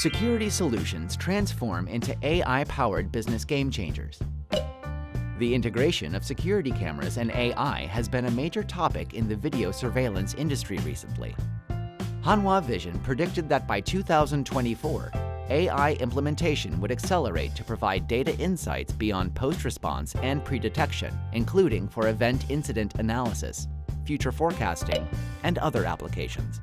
security solutions transform into AI-powered business game changers. The integration of security cameras and AI has been a major topic in the video surveillance industry recently. Hanwha Vision predicted that by 2024, AI implementation would accelerate to provide data insights beyond post-response and pre-detection, including for event incident analysis, future forecasting, and other applications.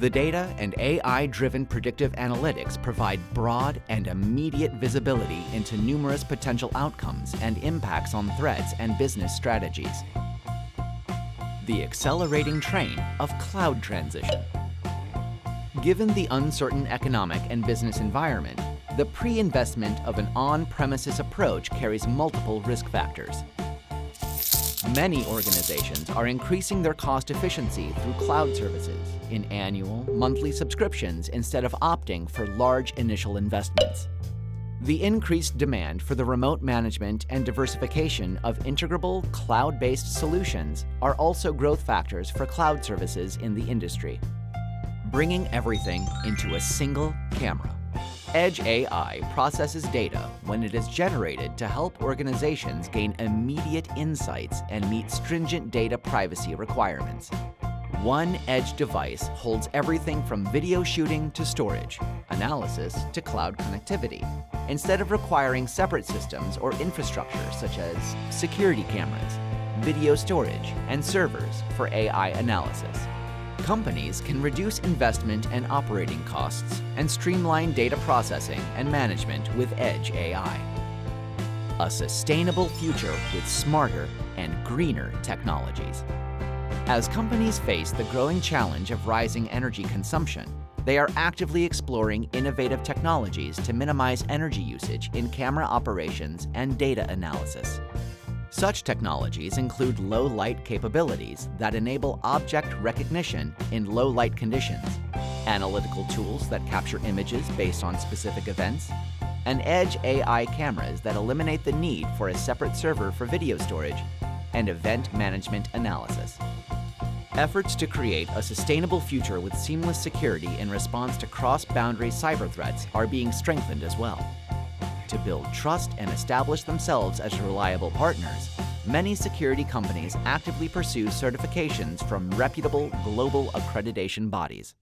The data and AI-driven predictive analytics provide broad and immediate visibility into numerous potential outcomes and impacts on threats and business strategies. The accelerating train of cloud transition. Given the uncertain economic and business environment, the pre-investment of an on-premises approach carries multiple risk factors. Many organizations are increasing their cost efficiency through cloud services in annual, monthly subscriptions instead of opting for large initial investments. The increased demand for the remote management and diversification of integrable cloud-based solutions are also growth factors for cloud services in the industry. Bringing everything into a single camera. Edge AI processes data when it is generated to help organizations gain immediate insights and meet stringent data privacy requirements. One Edge device holds everything from video shooting to storage, analysis to cloud connectivity, instead of requiring separate systems or infrastructure such as security cameras, video storage, and servers for AI analysis companies can reduce investment and operating costs and streamline data processing and management with Edge AI. A sustainable future with smarter and greener technologies. As companies face the growing challenge of rising energy consumption, they are actively exploring innovative technologies to minimize energy usage in camera operations and data analysis. Such technologies include low light capabilities that enable object recognition in low light conditions, analytical tools that capture images based on specific events, and edge AI cameras that eliminate the need for a separate server for video storage, and event management analysis. Efforts to create a sustainable future with seamless security in response to cross-boundary cyber threats are being strengthened as well to build trust and establish themselves as reliable partners, many security companies actively pursue certifications from reputable global accreditation bodies.